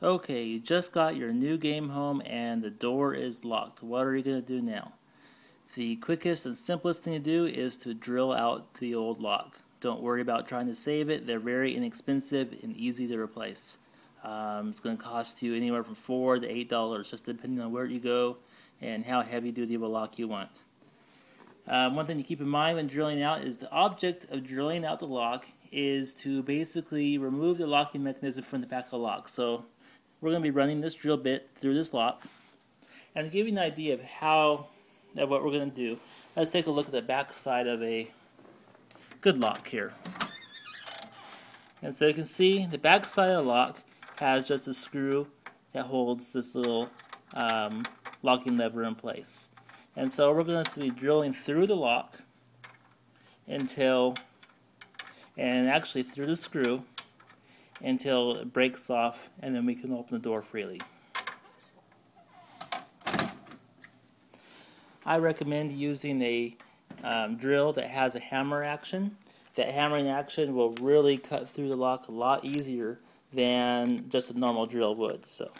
Okay, you just got your new game home and the door is locked. What are you going to do now? The quickest and simplest thing to do is to drill out the old lock. Don't worry about trying to save it. They're very inexpensive and easy to replace. Um, it's going to cost you anywhere from 4 to $8, just depending on where you go and how heavy duty of a lock you want. Um, one thing to keep in mind when drilling out is the object of drilling out the lock is to basically remove the locking mechanism from the back of the lock. So we're going to be running this drill bit through this lock. And to give you an idea of how, of what we're going to do, let's take a look at the back side of a good lock here. And so you can see the back side of the lock has just a screw that holds this little um, locking lever in place. And so we're going to be drilling through the lock until, and actually through the screw, until it breaks off and then we can open the door freely. I recommend using a um, drill that has a hammer action. That hammering action will really cut through the lock a lot easier than just a normal drill would. So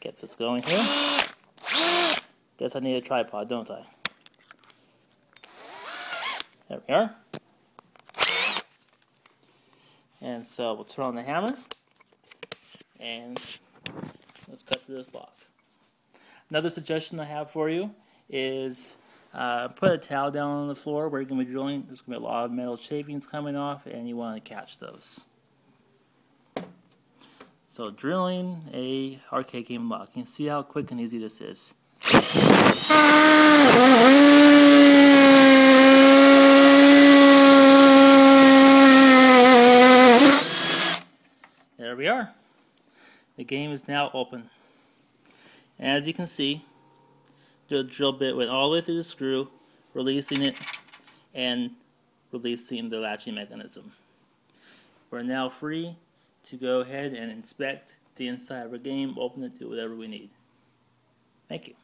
get this going here. Guess I need a tripod, don't I? There we are. And so we'll turn on the hammer and let's cut through this lock. Another suggestion I have for you is uh, put a towel down on the floor where you're going to be drilling. There's going to be a lot of metal shavings coming off and you want to catch those. So drilling a arcade game lock. You can see how quick and easy this is. There we are. The game is now open. As you can see, the drill bit went all the way through the screw, releasing it and releasing the latching mechanism. We're now free to go ahead and inspect the inside of our game, open it, do whatever we need. Thank you.